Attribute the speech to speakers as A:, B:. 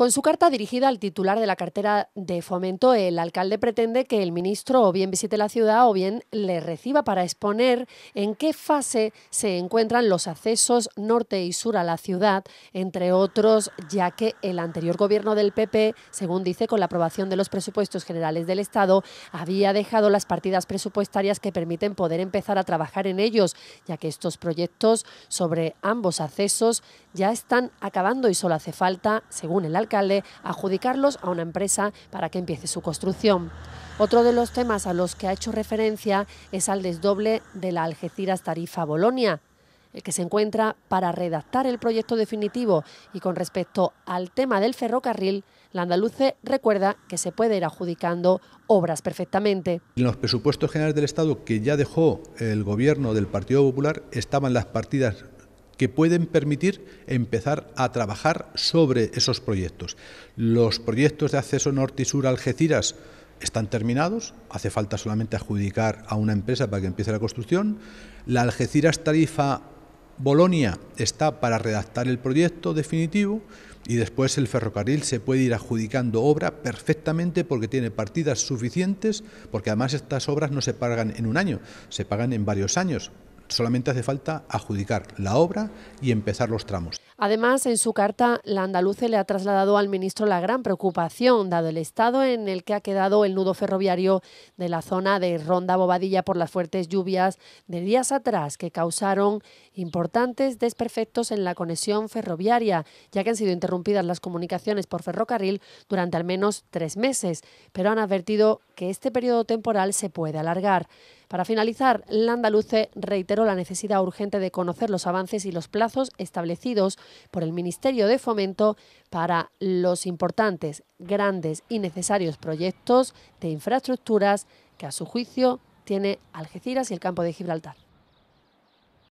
A: Con su carta dirigida al titular de la cartera de fomento, el alcalde pretende que el ministro o bien visite la ciudad o bien le reciba para exponer en qué fase se encuentran los accesos norte y sur a la ciudad, entre otros, ya que el anterior gobierno del PP, según dice, con la aprobación de los presupuestos generales del Estado, había dejado las partidas presupuestarias que permiten poder empezar a trabajar en ellos, ya que estos proyectos sobre ambos accesos ya están acabando y solo hace falta, según el alcalde, alcalde adjudicarlos a una empresa para que empiece su construcción. Otro de los temas a los que ha hecho referencia es al desdoble de la Algeciras Tarifa Bolonia, el que se encuentra para redactar el proyecto definitivo y con respecto al tema del ferrocarril, la andaluce recuerda que se puede ir adjudicando obras perfectamente.
B: En los presupuestos generales del Estado que ya dejó el gobierno del Partido Popular estaban las partidas que pueden permitir empezar a trabajar sobre esos proyectos. Los proyectos de acceso norte y sur a Algeciras están terminados, hace falta solamente adjudicar a una empresa para que empiece la construcción. La Algeciras Tarifa Bolonia está para redactar el proyecto definitivo y después el ferrocarril se puede ir adjudicando obra perfectamente porque tiene partidas suficientes, porque además estas obras no se pagan en un año, se pagan en varios años. Solamente hace falta adjudicar la obra y empezar los tramos.
A: Además, en su carta, la andaluce le ha trasladado al ministro la gran preocupación, dado el estado en el que ha quedado el nudo ferroviario de la zona de Ronda Bobadilla por las fuertes lluvias de días atrás que causaron importantes desperfectos en la conexión ferroviaria, ya que han sido interrumpidas las comunicaciones por ferrocarril durante al menos tres meses, pero han advertido que este periodo temporal se puede alargar. Para finalizar, la andaluce reiteró la necesidad urgente de conocer los avances y los plazos establecidos por el Ministerio de Fomento para los importantes, grandes y necesarios proyectos de infraestructuras que a su juicio tiene Algeciras y el campo de Gibraltar.